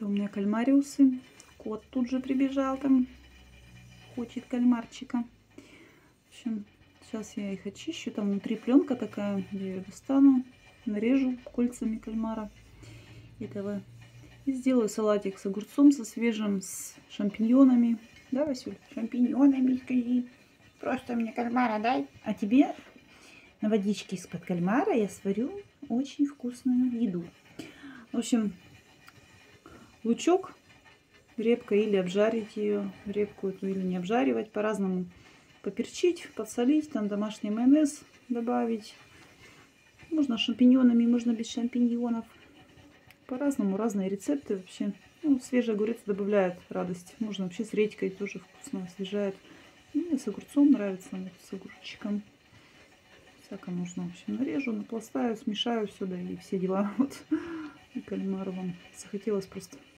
Это у меня кальмариусы. Кот тут же прибежал там. Хочет кальмарчика. В общем, сейчас я их очищу. Там внутри пленка такая. Я ее достану. Нарежу кольцами кальмара. Этого. И сделаю салатик с огурцом, со свежим, с шампиньонами. Да, Васюль? Шампиньонами скажи. Просто мне кальмара дай. А тебе на водичке из-под кальмара я сварю очень вкусную еду. В общем, лучок, репка или обжарить ее, репку эту или не обжаривать, по-разному поперчить, подсолить, там домашний майонез добавить. Можно шампиньонами, можно без шампиньонов. По-разному, разные рецепты вообще. Ну, свежий огурец добавляет радость. Можно вообще с редькой тоже вкусно освежает. Ну, с огурцом нравится, вот, с огурчиком. Всяко можно, в общем, нарежу, напластаю, смешаю все, да, и все дела. Вот. И кальмар вам захотелось просто